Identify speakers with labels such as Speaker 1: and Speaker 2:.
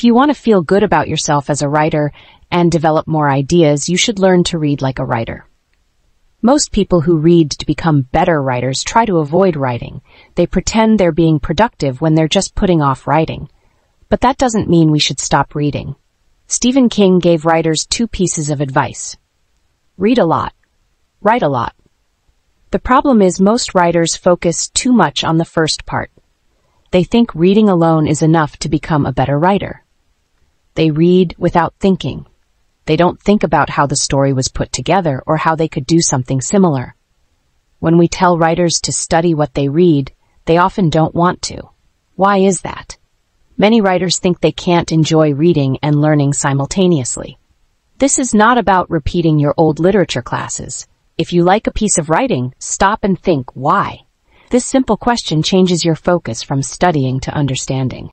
Speaker 1: If you want to feel good about yourself as a writer and develop more ideas, you should learn to read like a writer. Most people who read to become better writers try to avoid writing. They pretend they're being productive when they're just putting off writing. But that doesn't mean we should stop reading. Stephen King gave writers two pieces of advice. Read a lot. Write a lot. The problem is most writers focus too much on the first part. They think reading alone is enough to become a better writer. They read without thinking. They don't think about how the story was put together or how they could do something similar. When we tell writers to study what they read, they often don't want to. Why is that? Many writers think they can't enjoy reading and learning simultaneously. This is not about repeating your old literature classes. If you like a piece of writing, stop and think why. This simple question changes your focus from studying to understanding.